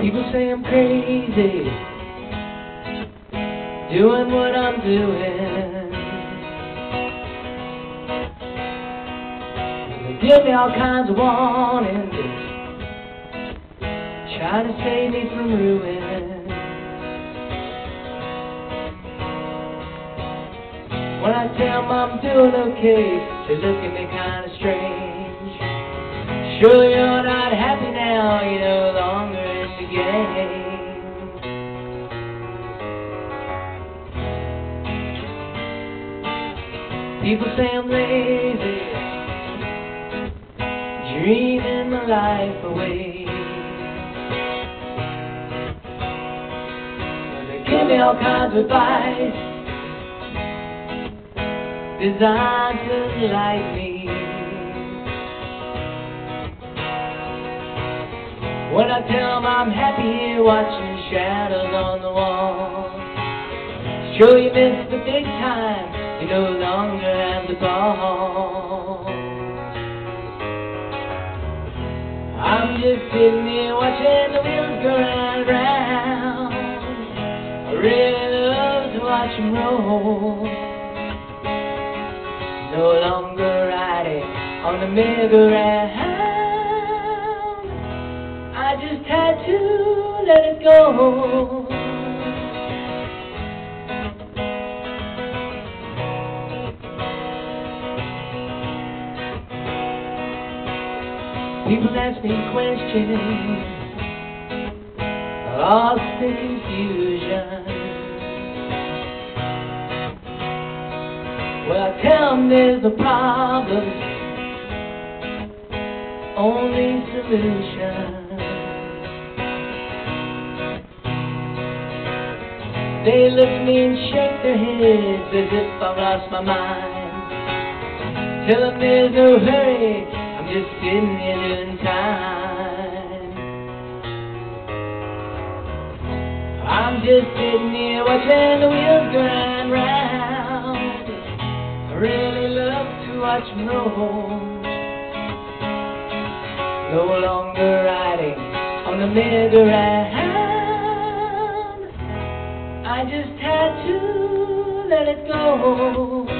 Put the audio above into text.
People say I'm crazy, doing what I'm doing. They give me all kinds of warnings, trying to save me from ruin. When I tell them I'm doing okay, they look at me kinda strange. Sure you're not happy now, no longer People say I'm lazy, dreaming my life away. They give me all kinds of advice designed to like me. When I tell them I'm happy here watching shadows on the wall. Sure you missed the big time, you no longer have the ball. I'm just sitting here watching the wheels go round and round. I really love to watch them roll no longer riding on the merry-go-round. To let it go. People ask me questions, lost in confusion. Well, I tell them there's a problem, only solution. They look at me and shake their heads as if I've lost my mind. Tell them there's no hurry, I'm just sitting here doing time. I'm just sitting here watching the wheels go round. I really love to watch them roll. No longer riding on the merry-go-round. I just had to let it go.